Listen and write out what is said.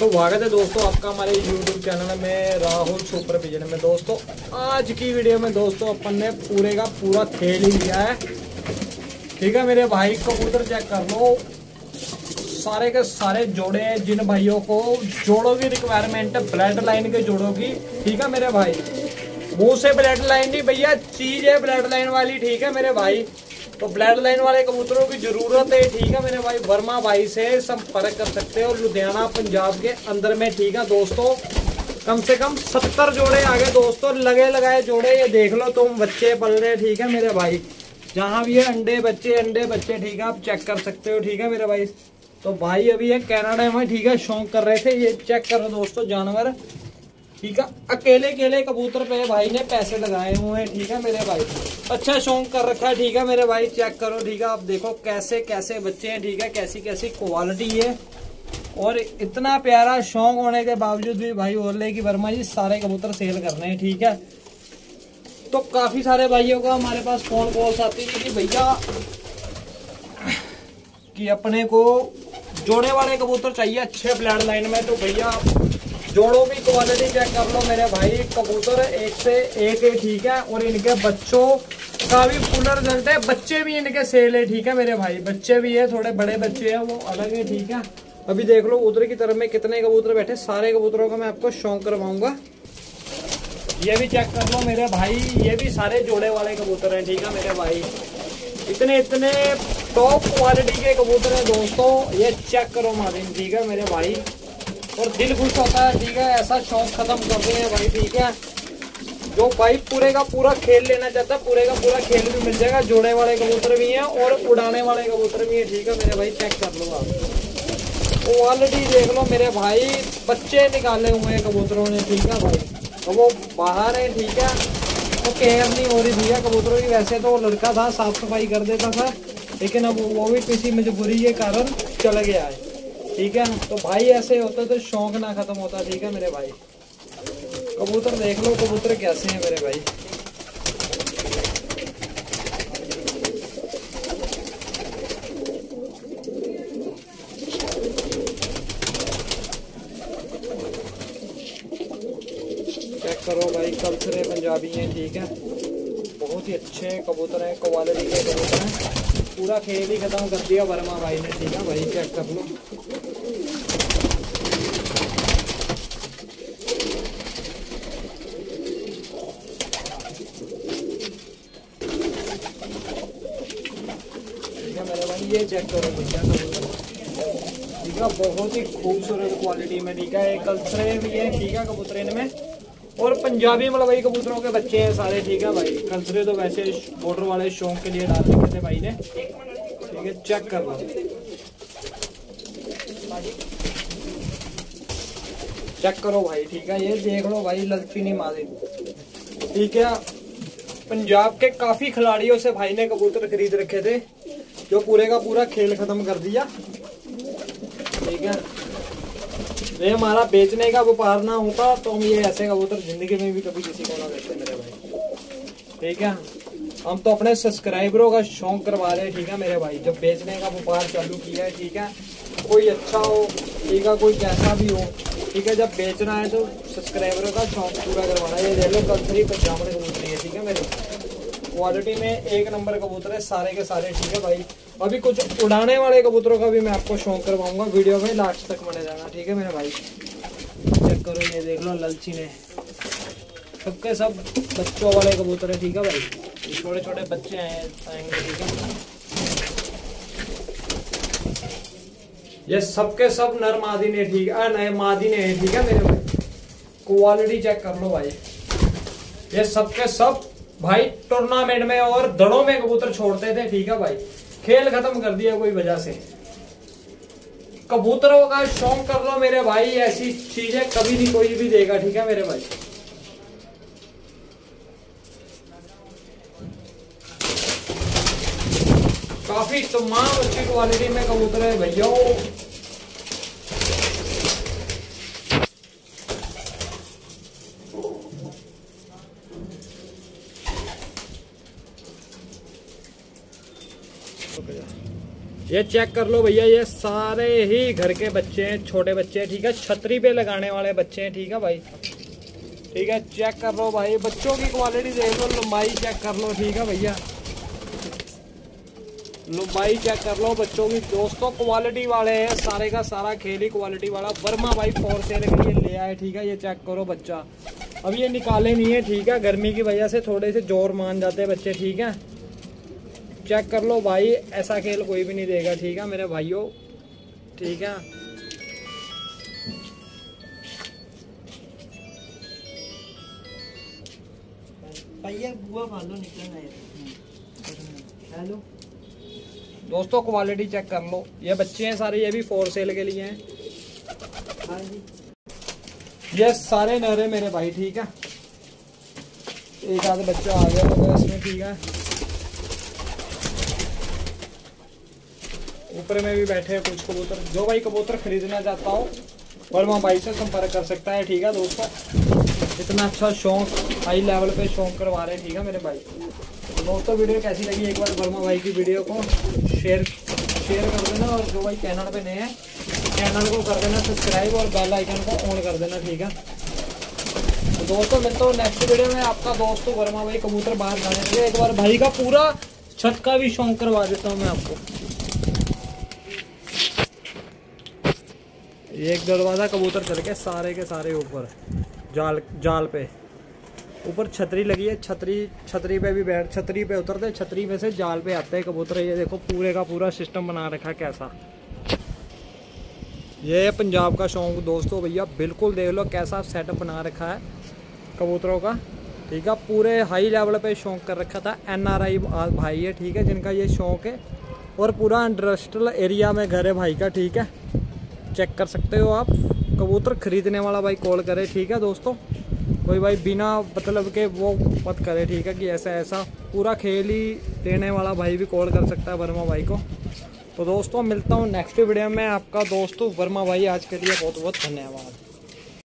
तो स्वागत है दोस्तों आपका हमारे YouTube चैनल में, राहुल सुपर विजन में। दोस्तों, आज की वीडियो में दोस्तों अपन ने पूरे का पूरा खेल ही लिया है। ठीक है, मेरे भाई कबूतर चेक कर लो। सारे के सारे जोड़े हैं, जिन भाइयों को जोड़ों की रिक्वायरमेंट है ब्लड लाइन के जोड़ों की ठीक है, मेरे भाई? मुँह से ब्लड लाइन नहीं, भैया, चीज़ है ब्लड लाइन वाली। ठीक है, मेरे भाई? तो ब्लड लाइन वाले कबूतरों की ज़रूरत है, ठीक है मेरे भाई? वर्मा भाई से संपर्क कर सकते हो, लुधियाना, पंजाब के अंदर में, ठीक है दोस्तों? कम से कम सत्तर जोड़े आ गए दोस्तों, लगे लगाए जोड़े, ये देख लो तुम, बच्चे पल रहे, ठीक है मेरे भाई? जहाँ भी है, अंडे बच्चे अंडे बच्चे, ठीक है, आप चेक कर सकते हो, ठीक है मेरे भाई? तो भाई अभी ये कैनेडा में, ठीक है शौक कर रहे थे, ये चेक करो दोस्तों, जानवर। ठीक है? अकेले अकेले कबूतर पे भाई ने पैसे लगाए हुए हैं, ठीक है मेरे भाई? अच्छा शौक कर रखा है, ठीक है मेरे भाई चेक करो, ठीक है? आप देखो कैसे कैसे बच्चे हैं, ठीक है? कैसी कैसी क्वालिटी है और इतना प्यारा शौक होने के बावजूद भी भाई बोल रहे कि वर्मा जी सारे कबूतर सेल कर रहे हैं, ठीक है? तो काफ़ी सारे भाइयों का हमारे पास फ़ोन कॉल्स आती थी कि भैया, कि अपने को जोड़े वाले कबूतर चाहिए, अच्छे ब्लड लाइन में तो भैया जोड़ों की क्वालिटी चेक कर लो मेरे भाई, कबूतर एक से एक है ठीक है और इनके बच्चों का भी फुल रिज़ल्ट है। बच्चे भी इनके सेल है, ठीक है मेरे भाई। बच्चे भी है, थोड़े बड़े बच्चे हैं, वो अलग है, ठीक है। अभी देख लो उधर की तरफ़ में कितने कबूतर बैठे, सारे कबूतरों का मैं आपको शौक करवाऊँगा। ये भी चेक कर लो मेरे भाई, ये भी सारे जोड़े वाले कबूतर हैं, ठीक है मेरे भाई। इतने इतने टॉप क्वालिटी के कबूतर हैं दोस्तों, ये चेक करो मादिन ठीक है मेरे भाई। और दिल खुश होता है, ठीक है, ऐसा शौक खत्म कर हैं भाई, ठीक है। जो भाई पूरे का पूरा खेल लेना चाहता है, पूरे का पूरा खेल भी मिल जाएगा, जोड़े वाले कबूतर भी हैं और उड़ाने वाले कबूतर भी हैं, ठीक है, मेरे भाई चेक कर लो आप। क्वालिटी देख लो मेरे भाई, बच्चे निकाले हुए हैं कबूतरों ने, ठीक है भाई। तो वो बाहर है, ठीक है। तो केयर नहीं हो रही थी कबूतरों की। वैसे तो लड़का था, साफ़ सफ़ाई कर देता था, लेकिन अब वो भी किसी मजबूरी के कारण चला गया है। ठीक है? तो भाई ऐसे होता तो शौक ना खत्म होता, ठीक है मेरे भाई? कबूतर देख लो, कबूतर कैसे हैं मेरे भाई? चेक करो भाई कल्चरे पंजाबी हैं, ठीक है? बहुत ही अच्छे कबूतर हैं क्वालिटी के कबूतर हैं। पूरा खेल ही खत्म कर दिया वर्मा भाई ने, ठीक है भाई? चेक कर लो। ये चेक करो भैया ठीक है, बहुत ही खूबसूरत क्वालिटी में, ठीक है कल्सरे भी है ठीक है कबूतर इनमें। और पंजाबी मलबई कबूतरों के बच्चे हैं सारे, ठीक है भाई। कल्सरे तो वैसे बॉर्डर वाले शौक के लिए डाल रखे थे भाई ने। ठीक है चेक कर लो। चेक करो भाई, ठीक है, ये देख लो भाई, ललची नहीं मारी ठीक है पंजाब के काफ़ी खिलाड़ियों से भाई ने कबूतर खरीद रखे थे, जो पूरे का पूरा खेल खत्म कर दिया। ठीक है। ये हमारा बेचने का व्यापार ना होता तो हम ये ऐसे कबूतर ज़िंदगी में भी कभी किसी को ना देते मेरे भाई। ठीक है। हम तो अपने सब्सक्राइबरों का शौक करवा रहे हैं, ठीक है मेरे भाई। जब बेचने का व्यापार चालू किया है, ठीक है। कोई अच्छा हो, ठीक है, कोई कैसा भी हो, ठीक है, जब बेचना है तो सब्सक्राइबरों का शौक पूरा करवाना है। ये ले लो, कल थ्री पंजाब में है ठीक है मेरे। क्वालिटी में एक नंबर कबूतर है, सारे के सारे ठीक है भाई। अभी कुछ उड़ाने वाले कबूतरों का भी मैं आपको शौक करवाऊँगा वीडियो में लास्ट तक बने जाना, ठीक है मेरे भाई? चेक करो ये, देख लो ललची ने। सबके सब बच्चों वाले कबूतर है, ठीक है भाई? छोटे छोटे बच्चे आए आएँगे, ठीक है? ये सबके सब नर मादी ने, ठीक है नए मादी ने, ठीक है मेरे भाई? क्वालिटी चेक कर लो भाई। ये सबके सब भाई टूर्नामेंट में और दड़ों में कबूतर छोड़ते थे, ठीक है भाई। खेल खत्म कर दिया कोई वजह से। कबूतरों का शौक कर लो मेरे भाई, ऐसी चीज़ें कभी नहीं कोई भी देगा, ठीक है मेरे भाई? काफ़ी तमाम अच्छी क्वालिटी में कबूतर है, भैया। ये चेक कर लो भैया, ये सारे ही घर के बच्चे हैं, छोटे बच्चे हैं ठीक है? छतरी पे लगाने वाले बच्चे हैं, ठीक है भाई? ठीक है चेक कर लो भाई, बच्चों की क्वालिटी देख लो, लंबाई चेक कर लो, ठीक है भैया? लंबाई चेक कर लो बच्चों की। दोस्तों क्वालिटी वाले हैं, सारे का सारा खेल ही क्वालिटी वाला। वर्मा भाई फोर सेल के ले आए, ठीक है? ये चेक करो बच्चा। अब ये निकाले नहीं है, ठीक है? गर्मी की वजह से थोड़े से ज़ोर मान जाते हैं बच्चे, ठीक है? चेक कर लो भाई ऐसा खेल कोई भी नहीं देगा ठीक है मेरे भाइयों? ठीक है? हेलो? दोस्तों क्वालिटी चेक कर लो। ये बच्चे हैं सारे ये भी फोर सेल के लिए हैं। हाँ ये सारे नरे मेरे भाई ठीक है? एक आध बच्चा आ गया तो इसमें ठीक है। ऊपर में भी बैठे हैं कुछ कबूतर। जो भाई कबूतर खरीदना चाहता हो वर्मा भाई से संपर्क कर सकता है, ठीक है दोस्तों? इतना अच्छा शौक हाई लेवल पे शौक करवा रहे हैं, ठीक है मेरे भाई? तो दोस्तों, वीडियो कैसी लगी? एक बार वर्मा भाई की वीडियो को शेयर शेयर कर देना और जो भाई चैनल पे नए हैं चैनल को कर देना सब्सक्राइब और बेल आइकन को ऑन कर देना, ठीक है? तो दोस्तों मिलता हूँ नेक्स्ट वीडियो में आपका दोस्त वर्मा भाई कबूतर बाहर जाने के लिए एक बार भाई का पूरा छत का भी शौक करवा देता हूँ मैं आपको। एक दरवाज़ा कबूतर चल के सारे के सारे ऊपर। जाल जाल पे। ऊपर छतरी लगी है, छतरी छतरी पे भी बैठ, छतरी पे उतरते छतरी में से जाल पे आते हैं कबूतर। ये देखो पूरे का पूरा सिस्टम बना रखा कैसा। ये पंजाब का शौक। दोस्तों, भैया, बिल्कुल देख लो कैसा सेटअप बना रखा है कबूतरों का। ठीक है, पूरे हाई लेवल पे शौक कर रखा था। एनआरआई भाई है, ठीक है, जिनका ये शौक है। और पूरा इंडस्ट्रियल एरिया में घर है भाई का, ठीक है। चेक कर सकते हो आप। कबूतर खरीदने वाला भाई कॉल करे, ठीक है दोस्तों? कोई भाई बिना मतलब के वो मत करे, ठीक है कि ऐसा ऐसा पूरा खेल ही देने वाला भाई भी कॉल कर सकता है वर्मा भाई को। तो दोस्तों, मिलता हूँ नेक्स्ट वीडियो में आपका दोस्तों वर्मा भाई। आज के लिए बहुत बहुत धन्यवाद।